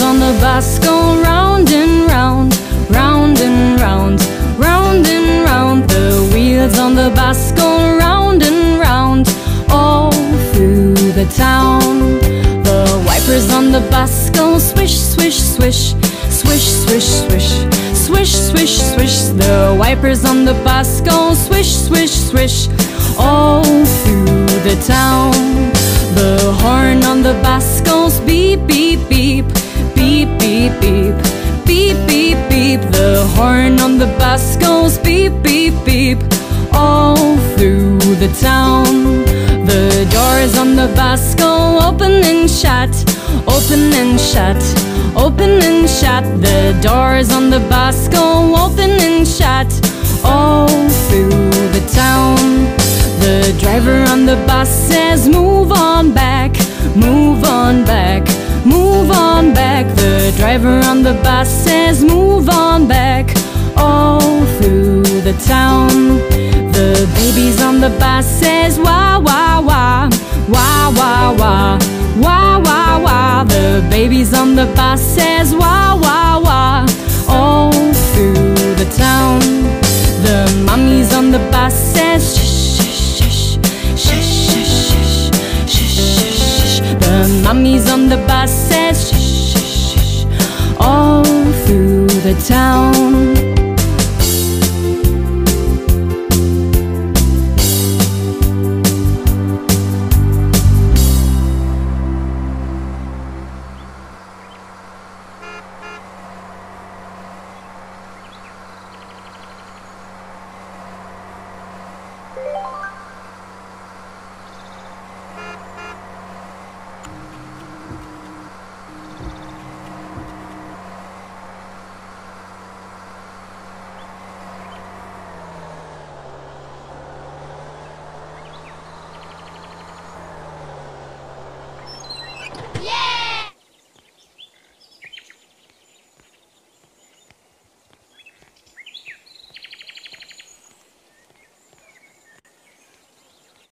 the bus go round and round, round and round, round and round. The wheels on the bus go round and round, all through the town. The wipers on the bus go swish, swish, swish, swish, swish, swish, swish, swish, swish. The wipers on the bus go swish, swish, swish, all through the town. The horn on the bus beep, beep, beep, beep, beep. The horn on the bus goes beep, beep, beep, all through the town. The doors on the bus go open and shut, open and shut, open and shut. The doors on the bus go open and shut, all through the town. The driver on the bus says, Move on back, move on back, move on back. Driver on the bus says, Move on back, all through the town. The babies on the bus says, Wah, wah, wah, wah, wah, wah, wah, wah, wah. The babies on the bus says, Wah, wah, wah, all through the town. The mummies on the bus says, shh, shh, shh, shh, shh, shh, shh, shh, shh. The mummies on the bus says, the town.